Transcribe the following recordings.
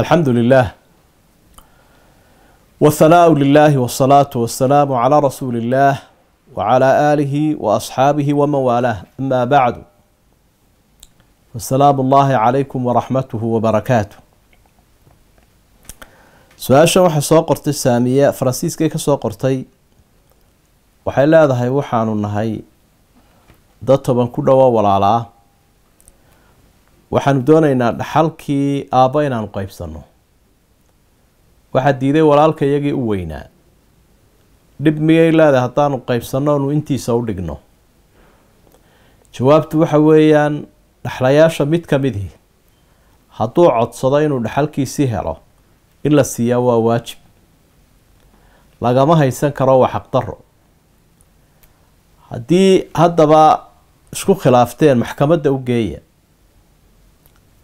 الحمد لله والثناء لله والصلاة والسلام على رسول الله وعلى آله وأصحابه وموالاه. أما بعد والسلام الله عليكم ورحمته وبركاته. سؤال شو حسوا قرط السامية. فرانسيس كيف حسوا قرطي وحيلا هذا هي وحان النهاي ده طبعا كل ولا على waxaanu doonaynaa dhaxalkii aabbo inaanu qeybsanno waxaa diiday walaalka iyagii u weynaa. Dhib miyay leedahay haddaanu qeybsanno onu intiisa u dhigno? Jawaabtu waxa weeyaan dhexlayaasha mid ka midii hadduu codsado inuu dhexalkiisii helo in la siiyaa waa waajib. Lagama haysan karo waa xaqdaro haddii haddaba isku khilaafteen maxkamadda u geeya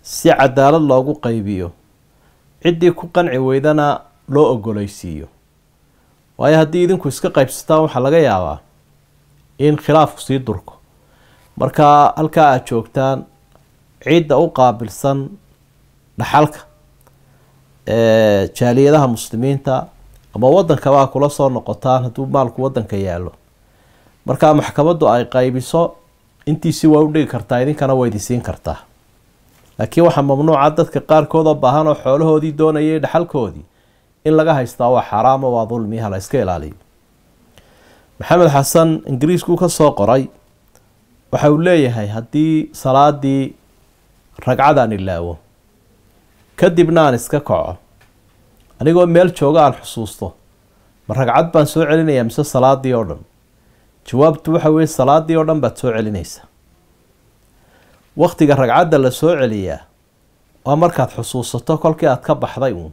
si cadaalad loogu qeybiyo ciddii ku qanci weydana loo ogoleysiiyo waayo haddii idinku iska qeybsataan waxaa laga yaabaa in khilaafku sii durko. Marka halkaa aada joogtaan cidda u qaabilsan dhaxalka jaaliyadaha muslimiinta ama wadankabaa kula soo noqotaan hadduu maalku wadanka yaallo. Markaa maxkamaddu ay qaybiso intiisi waa u dhigi kartaa idinkana waa idisiin kartaa laakiin waxaa mamnuuca dadka qaarkood oo baahan oo xoolahoodii doonayay dhaxalkoodii in laga haystaa waa xaaraamo waa dulmi ha la iska ilaaliyo. Maxamed xasan ingiriiskuu ka soo qoray waxa uu leeyahay haddii salaadii ragcadaan ilaawo kadibna aan iska kaco anigoo meel jooga aan xusuusto ma ragcad baan soo celinayaa mise salaadii oo dhan? Jawaabtu waxa weye salaadii oo dhan baad soo celinaysaa waktiga ragcadda la soo celiyaa waa markaad xusuusato kolkii aad ka baxday uun.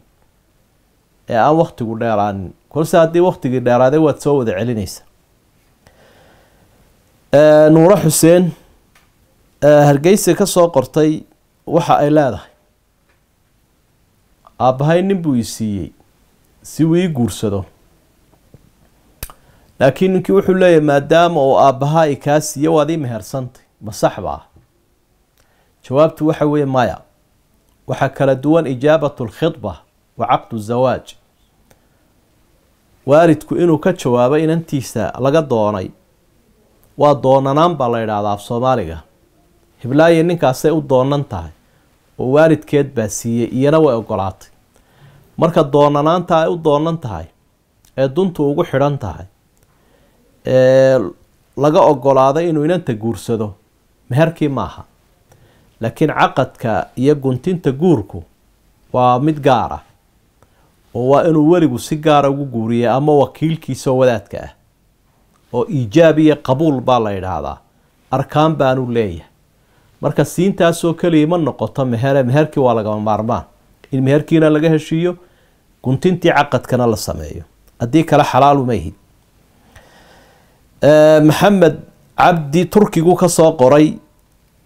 Ee aan waktigu dheeraanin kolse haddii waktigii dheeraaday waad soo wada celinaysaa. Nuuro xuseen hargeysa ka soo qortay waxa ay leedahay. Aabbahay nin buu i siiyey si uu ii guursado. Laakiin ninkii wuxuu leeyahay maadaama uu aabbahaa i kaa siiye waad ii mehersantay. Ma sax jawaabtu waxa weeye maya waxaa kala duwan ijaabatu lkhidba wa caqdu zawaaj. Waalidku inuu ka jawaabo inantiisa laga doonay waa doonanaan baa la idhaahdaa af soomaaliga. Hiblaayo ninkaasay u doonan tahay oo waalidkeed baa siiyey iyana way ogolaatay. Marka doonanaanta ay u doonan tahay ee duntu ugu xidhan tahay ee laga ogolaaday inuu inanta guursado meherkii maaha laakiin caqadka iyo guntinta guurku waa mid gaar ah oo waa inuu weligu si gaara ugu guuriya ama wakiilkiisaoo wadaadka ah oo iijaab iyo qabuul baa la yidhaahdaa arkaan baanu leeyahay. Marka siintaasoo keliya ma noqoto mehere meherkii waa lagama maarmaan. In meherkiina laga heshiiyo guntintii caqadkana la sameeyo. Haddii kale xalaaluma ihid maxamed cabdi turkigu ka soo qoray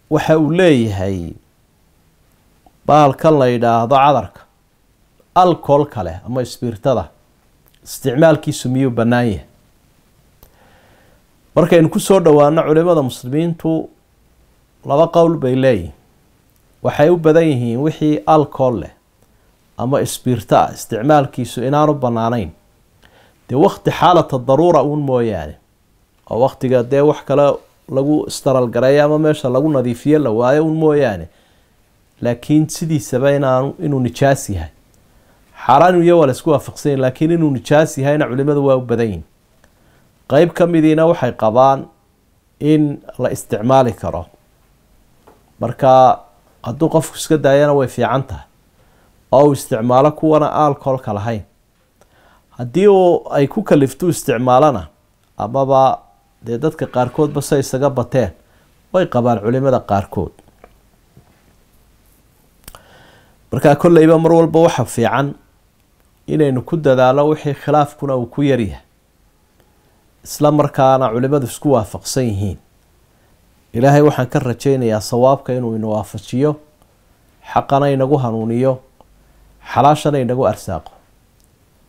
waxa uu leeyahay baalkan la yidhaahdo cadarka alcool kale ama isbiirtada isticmaalkiisu miyuu bannaan yahay? Markaynu ku soo dhowaano culimada muslimiintu laba qowl bay leeyihiin waxay u badan yihiin wixii alcool leh ama isbiirto ah. Isticmaalkiisu inaanu bannaanayn. Dee wakti xaalata daruura uun mooyaane oo waktiga dee wax kale lagu istaralgareeyo ama meesha lagu nadiifiyo la waayo un mooyaane. Laakiin sidiisaba inaanu inuu nijaas yahay. Xaaraan iyo waa la isku waafaqsanyahin laakiin inuu nijaas yahayna culimadu waa u badan yihiin qeyb ka midiina waxay qabaan in la isticmaali karo. Marka hadduu qofku iska daayana way fiican tahay. Oo uu isticmaalo kuwana alcoolka lahayn. Haddii uu ay ku kaliftu isticmaalana amaba dee dadka qaarkoodba se isaga bateen. Way qabaan culimada qaarkood. Markaa kolleyba mar walba waxa fiican inaynu ku dadaalo wixii khilaafkuna uu ku yaryahay isla markaana culimadu isku waafaqsan yihiin. Ilaahay waxaan ka rajaynayaa sawaabka inuu ina waafajiyo xaqana inagu hanuuniyo xalaashana inagu arsaaqo.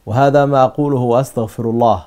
Wahada ma aquluhu waastaqfiru allah